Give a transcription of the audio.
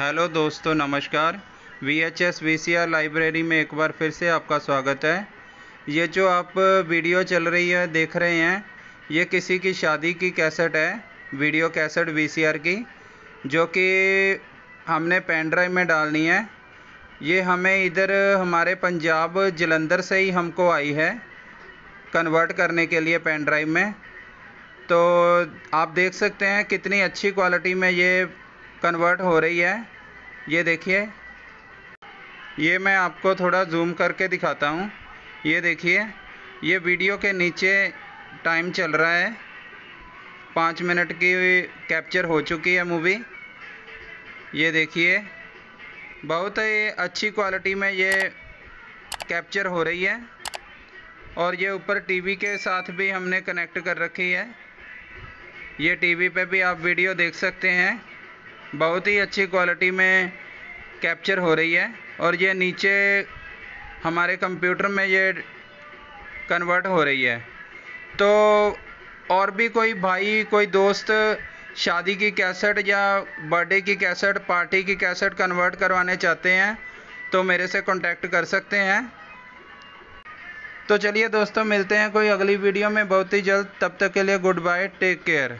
Hello दोस्तों, नमस्कार। V H S V C R library में एक बार फिर से आपका स्वागत है। ये जो आप वीडियो चल रही है, देख रहे हैं, ये किसी की शादी की कैसेट है, video cassette V C R की, जो कि हमने पेन ड्राइव में डालनी है। ये हमें इधर हमारे पंजाब जलंधर से ही हमको आई है, कन्वर्ट करने के लिए पेन ड्राइव में। तो आप देख सकते हैं कितनी अच्छी क्वालिटी में ये कन्वर्ट हो रही है। ये देखिए। ये मैं आपको थोड़ा जूम करके दिखाता हूँ। ये देखिए। ये वीडियो के नीचे टाइम चल रहा है। पाँच मिनट की कैप्चर हो चुकी है मूवी ये देखिए। बहुत ही अच्छी क्वालिटी में ये कैप्चर हो रही है। और ये ऊपर टीवी के साथ भी हमने कनेक्ट कर रखी है। ये टीवी पे भी आप वीडियो देख सकते हैं। बहुत ही अच्छी क्वालिटी में कैप्चर हो रही है। और ये नीचे हमारे कंप्यूटर में ये कन्वर्ट हो रही है। तो और भी कोई भाई, कोई दोस्त शादी की कैसेट या बर्थडे की कैसेट पार्टी की कैसेट कन्वर्ट करवाने चाहते हैं तो मेरे से कांटेक्ट कर सकते हैं। तो चलिए दोस्तों, मिलते हैं कोई अगली वीडियो में। बहुत ही जल्द, तब तक के लिए गुड बाय टेक केयर